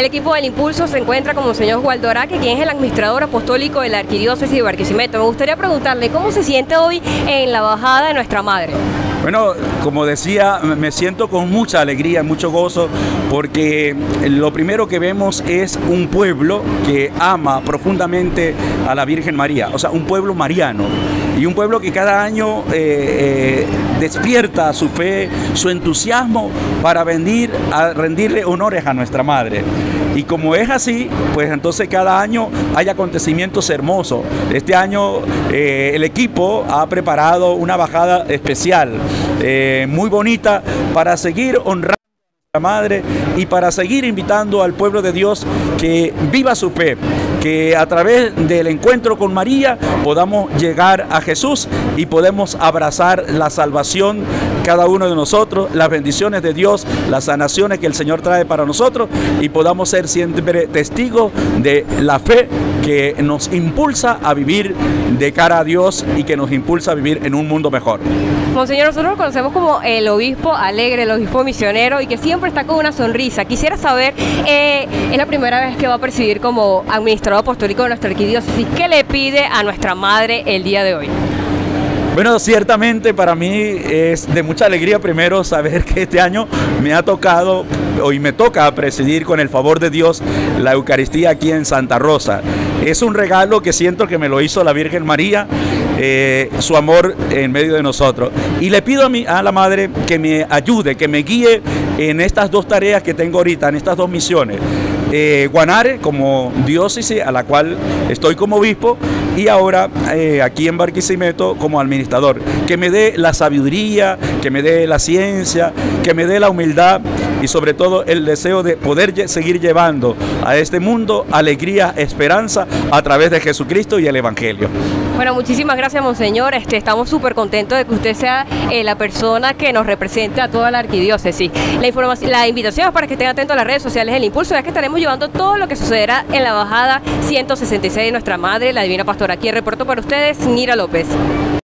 El equipo del Impulso se encuentra con Monseñor Gualdoraque, quien es el administrador apostólico de la Arquidiócesis de Barquisimeto. Me gustaría preguntarle cómo se siente hoy en la bajada de nuestra madre. Bueno, como decía, me siento con mucha alegría, mucho gozo, porque lo primero que vemos es un pueblo que ama profundamente a la Virgen María, o sea, un pueblo mariano y un pueblo que cada año eh, eh, despierta su fe, su entusiasmo para venir rendirle honores a nuestra Madre. Y como es así, pues entonces cada año hay acontecimientos hermosos. Este año eh, el equipo ha preparado una bajada especial, muy bonita, para seguir honrando la Madre y para seguir invitando al pueblo de Dios que viva su fe, que a través del encuentro con María podamos llegar a Jesús y podemos abrazar la salvación cada uno de nosotros, las bendiciones de Dios, las sanaciones que el Señor trae para nosotros y podamos ser siempre testigos de la fe que nos impulsa a vivir de cara a Dios y que nos impulsa a vivir en un mundo mejor. Monseñor, nosotros lo conocemos como el obispo alegre, el obispo misionero y que siempre está con una sonrisa. Quisiera saber, eh, es la primera vez que va a presidir como administrador apostólico de nuestra arquidiócesis, ¿qué le pide a nuestra madre el día de hoy? Bueno, ciertamente para mí es de mucha alegría primero saber que este año me ha tocado hoy me toca presidir con el favor de Dios la Eucaristía aquí en Santa Rosa. Es un regalo que siento que me lo hizo la Virgen María, eh, su amor en medio de nosotros. Y le pido a, la Madre que me ayude, que me guíe en estas dos tareas que tengo ahorita, en estas dos misiones. Eh, Guanare como diócesis a la cual estoy como obispo y ahora eh, aquí en Barquisimeto como administrador. Que me dé la sabiduría, que me dé la ciencia, que me dé la humildad y sobre todo el deseo de poder seguir llevando a este mundo alegría, esperanza a través de Jesucristo y el Evangelio. Bueno, muchísimas gracias, Monseñor. Este, estamos súper contentos de que usted sea eh, la persona que nos represente a toda la arquidiócesis. La, información, la invitación es para que estén atentos a las redes sociales del Impulso, ya que estaremos llevando todo lo que sucederá en la bajada 166 de nuestra madre, la Divina Pastora. Aquí reporto para ustedes, Nira López.